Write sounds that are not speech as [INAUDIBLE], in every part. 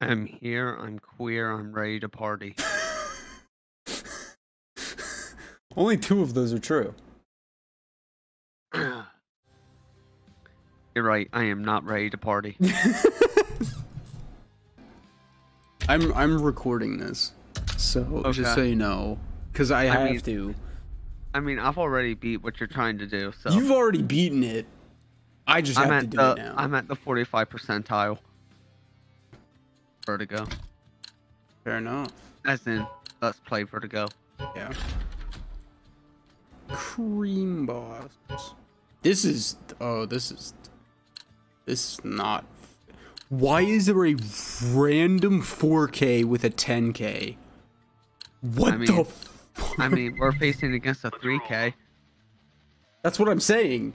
I'm here, I'm queer, I'm ready to party. [LAUGHS] Only two of those are true. [CLEARS THROAT] You're right, I am not ready to party. [LAUGHS] I'm I'm recording this, so just so Okay. you know, because I, I have mean- to. I mean, I've already beat what you're trying to do, so You've already beaten it. I just I'm have to at do the it now. I'm at the 45 percentile. Vertigo, Fair enough. as in, let's play Vertigo. Yeah. Cream boss. This is oh, this is this is not. Why is there a random 4K with a 10K? What I the? mean- Fuck? I mean, we're facing against a 3K. That's what I'm saying.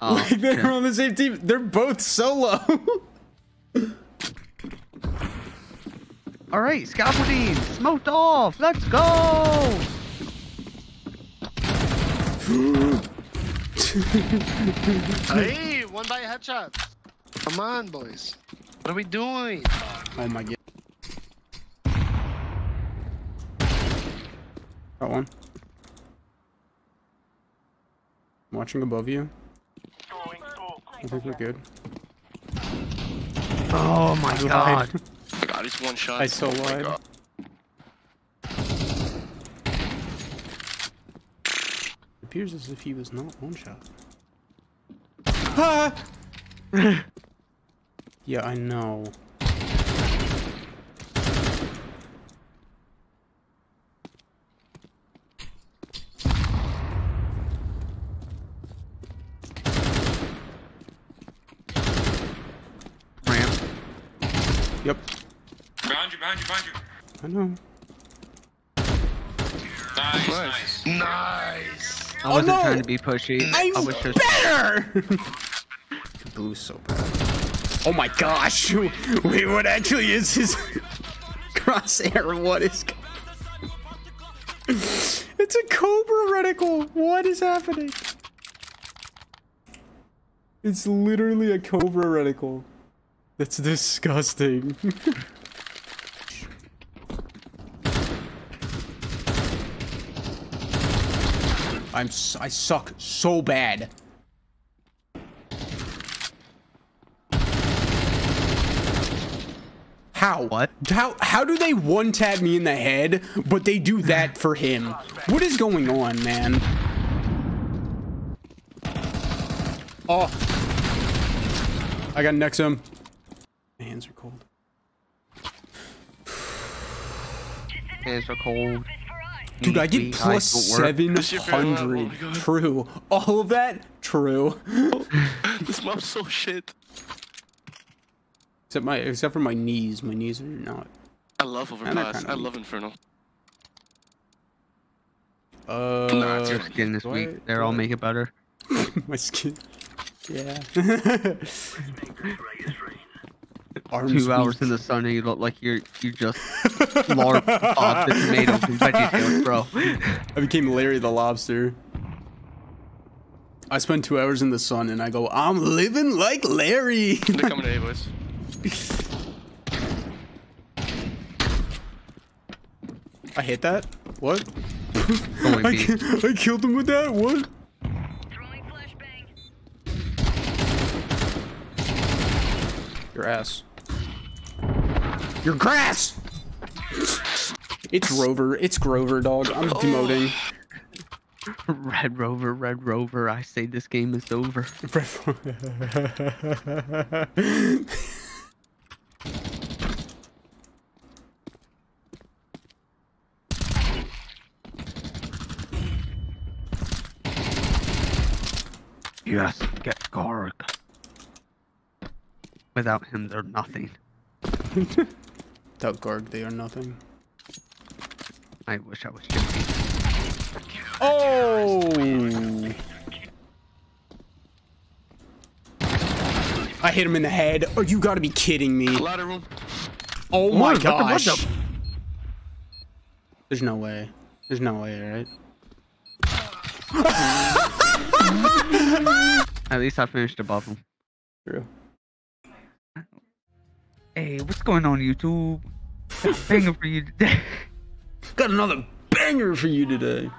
Oh, like they're on the same team. They're both solo. [LAUGHS] All right, scaffolding, smoked off. Let's go. [LAUGHS] Hey, one by headshot. Come on, boys. What are we doing? oh my god. Got one. I'm watching above you. I think we're good. Oh my god. [LAUGHS] My god, he's one shot. I so oh my It appears as if he was not one shot. Ah! [LAUGHS] yeah, I know. Ramp. Yep, Behind you, behind you, behind you. I know. Nice, Nice. nice. Nice. I wasn't no! trying to be pushy. I'm I was just better. [LAUGHS] Blue's so bad. Oh my gosh! [LAUGHS] Wait, what actually is his [LAUGHS] crosshair? What is? It's a cobra reticle. What is happening? It's literally a cobra reticle. That's disgusting. I'm I suck so bad. How? What? How how do they one tap me in the head, but they do that for him? What is going on, man? Oh. I got Nexum. My hands are cold. hands are cold. Dude, I Weak, get eyes plus don't work. This your favorite level, 700. oh. True. All of that? True. [LAUGHS] This map's so shit. Except my except for my knees. My knees are not. I love Overpass. kinda I weak. love Inferno. Uh Your skin is do I- weak. There, do I'll make it better. [LAUGHS] my skin. Yeah. [LAUGHS] Two hours in the sun and you look like you're you just larp off the tomatoes and veggie bro. I became Larry the lobster. I spend two hours in the sun and I go, I'm living like Larry. They're coming to A, boys. I hit that. What? Oh, Going [LAUGHS] I, B. ki- I killed him with that. What? Your ass. Your grass. It's Rover. It's Grover, dog. I'm demoting. [LAUGHS] Red Rover, Red Rover. I say this game is over. [LAUGHS] Red Rover Yes, get Garg. Without him, they're nothing. [LAUGHS] Without Garg, they are nothing. I wish I was joking. Oh! I hit him in the head. Oh, you gotta be kidding me. Ladder room. Oh my What the- what gosh. the- There's no way. There's no way, right? [LAUGHS] At least I finished above him. True. Hey, what's going on, YouTube? Got a banger for you today. [LAUGHS] Got another banger for you today.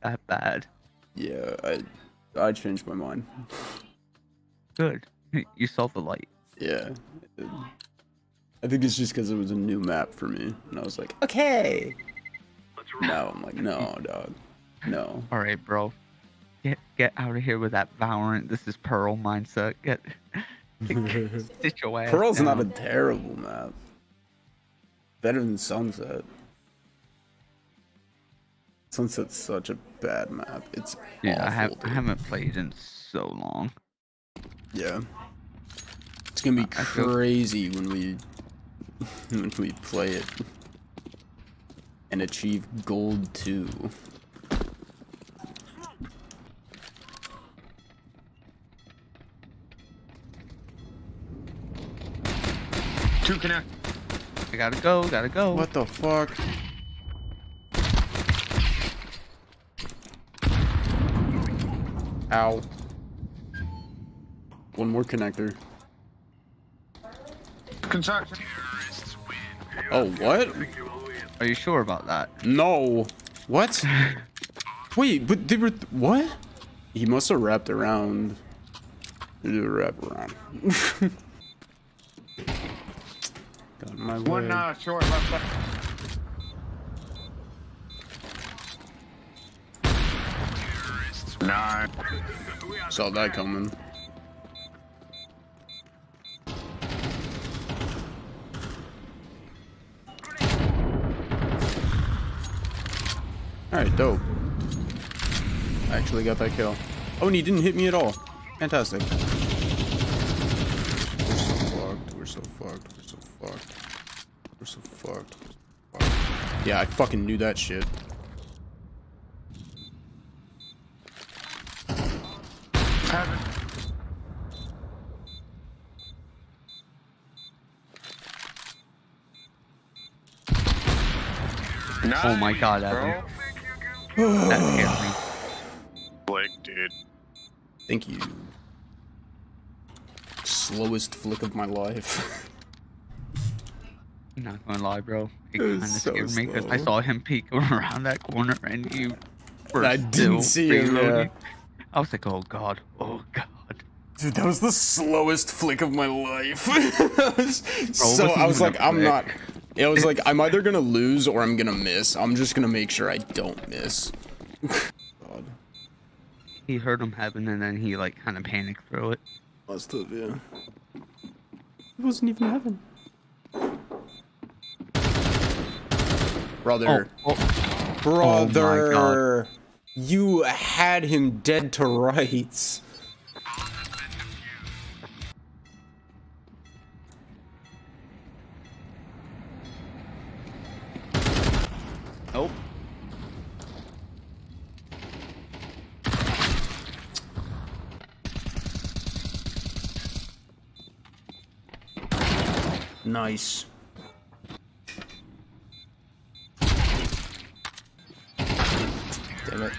that bad. Yeah, I I changed my mind. Good. [LAUGHS] You saw the light. Yeah. I think it's just because it was a new map for me, and I was like, okay. Now I'm like, no, [LAUGHS] dog, no. All right, bro. Get get out of here with that Valorant. This is Pearl mindset. Get [LAUGHS] sit your ass. Pearl's not a terrible map. Better than Sunset. Sunset's such a bad map. It's Yeah, I awful, have I haven't played in so long. Yeah. It's gonna be I feel- crazy when we [LAUGHS] when we play it and achieve gold two. Two connect. I gotta go. Gotta go. What the fuck? Ow. One more connector. Construction. Oh, what? Are you sure about that? No. What? [LAUGHS] Wait, but they were what? He must have wrapped around. He did a wrap around. [LAUGHS] Got my One way. uh, short left. left. Nine. Saw that coming. Alright, dope. I actually got that kill. Oh, and he didn't hit me at all. Fantastic. We're so fucked. We're so fucked. We're so fucked. We're so fucked. We're so fucked. Yeah, I fucking knew that shit. Heaven. Oh my god, Evan. That [SIGHS] scared me. Blake, dude. Thank you. Slowest flick of my life. I'm not gonna lie, bro. It It kind of so scared me because I saw him peek [LAUGHS] around that corner and you were I still didn't see him, yeah. reloading. I was like, oh god, oh god. Dude, that was the slowest flick of my life. [LAUGHS] That was so I was like, I'm not. Flick. I was like, I'm either gonna lose or I'm gonna miss. I'm just gonna make sure I don't miss. God, He heard him happen and then he like kind of panicked through it. must have, yeah. It wasn't even heaven. Brother. Oh, oh, Brother, oh you had him dead to rights. Nice. Damn it.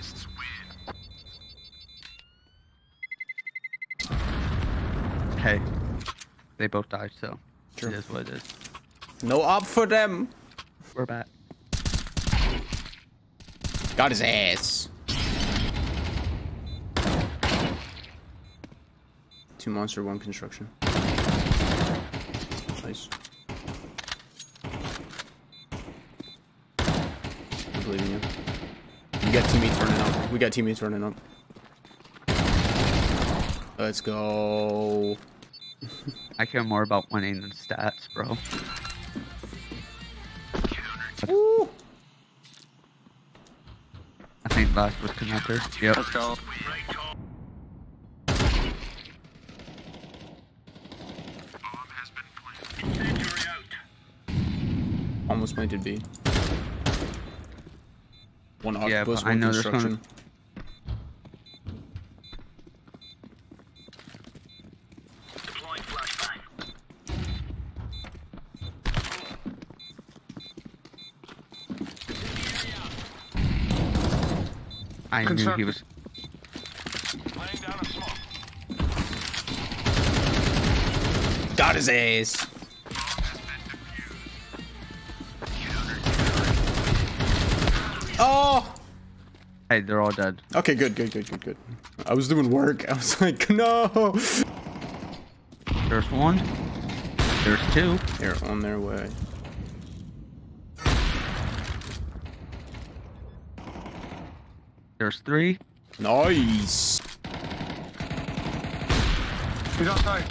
Hey, they both died, so Sure. it is what it is. No up for them. We're back. Got his ass. Two monster, one construction. Nice. I believe in you. We got teammates running up. We got teammates running up. Let's go. [LAUGHS] I care more about winning than stats, bro. I think last was connector. Yep. Let's go. Almost planted B. One Yeah, octopus, but I one know there's gonna- construction. I knew he was. Laying down a spot. Got his ass. Oh! Hey, they're all dead. Okay, good, good, good, good, good. I was doing work. [LAUGHS] I was like, no. There's one. There's two. They're on their way. There's three. Nice. He's outside.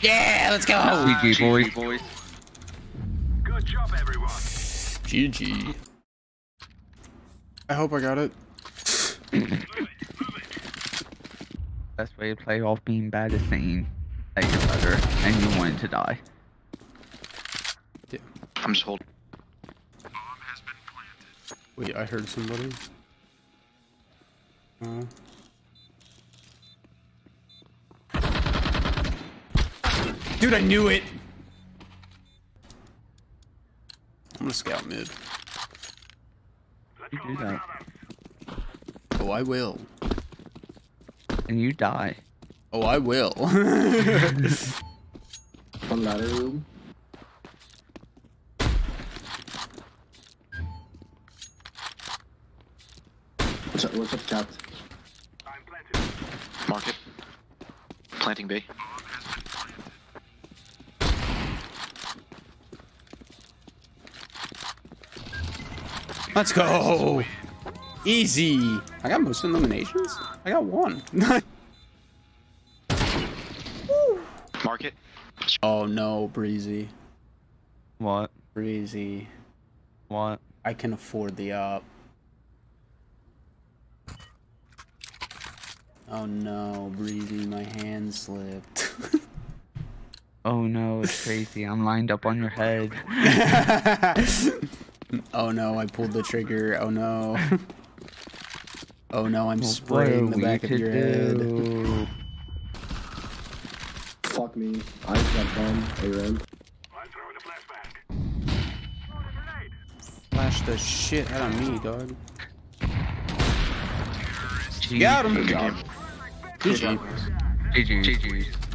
Yeah, let's go. GG boys. boys. GG. I hope I got it. Best way to play off being bad is saying that you're better and you want to die. Yeah. I'm just holding. Wait, I heard somebody. Oh. Dude, I knew it. I'm gonna scout mid. You do that. Oh, I will. And you die. Oh, I will. [LAUGHS] One ladder room. What's up, what's up, chat? Market. Planting B. Let's go. Easy. I got most eliminations. I got one. [LAUGHS] Market. oh no, Breezy. What? Breezy. What? I can afford the op. Oh no, Breezy, my hand slipped. [LAUGHS] Oh no, it's crazy. I'm lined up on your head. [LAUGHS] oh no, I pulled the trigger. Oh no. Oh no, I'm What spraying the back of to your head. Fuck me. I got bomb. Aaron. Flash the shit out of me, dog. G- Got him. Good game. GG. GG. GG.